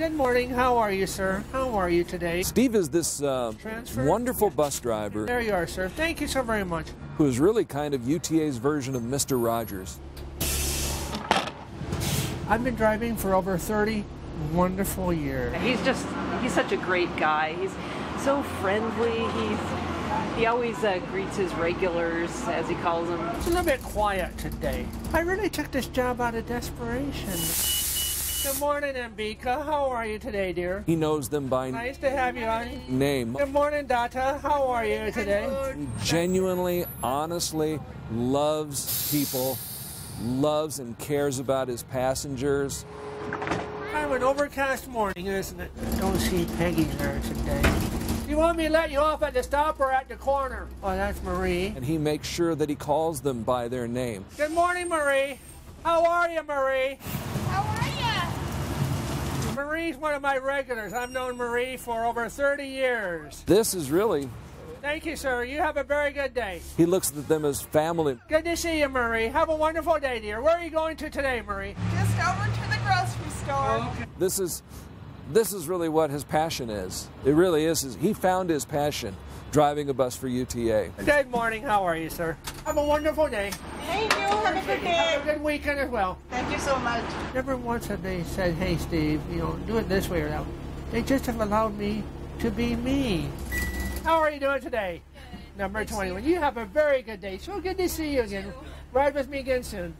Good morning. How are you, sir? How are you today? Steve is this uh, Transfer? wonderful bus driver There you are, sir. Thank you so very much. who is really kind of UTA's version of Mr. Rogers. I've been driving for over 30 wonderful years. He's just, he's such a great guy. He's so friendly. He's, he always uh, greets his regulars, as he calls them. It's a little bit quiet today. I really took this job out of desperation. Good morning, Ambika. How are you today, dear? He knows them by Nice to have you on. name. Good morning, Data. How are you today? Genuinely, honestly loves people, loves and cares about his passengers. Kind of an overcast morning, isn't it? Don't see Peggy there today. You want me to let you off at the stop or at the corner? Oh, that's Marie. And he makes sure that he calls them by their name. Good morning, Marie. How are you, Marie? How are ya? Marie's one of my regulars. I've known Marie for over 30 years. This is really, Thank you, sir. You have a very good day. he looks at them as family. Good to see you, Marie. Have a wonderful day, dear. Where are you going to today, Marie? Just over to the grocery store. This is this is really what his passion is. It really is. is he found his passion driving a bus for UTA. Good morning. How are you, sir? Have a wonderful day. Thank you. Have a good Have a good weekend as well. Thank you so much. Never once have they said, hey, Steve, you know, do it this way or that. way." They just have allowed me to be me. How are you doing today? Number 21. You have a very good day. So good to see you again. Ride with me again soon.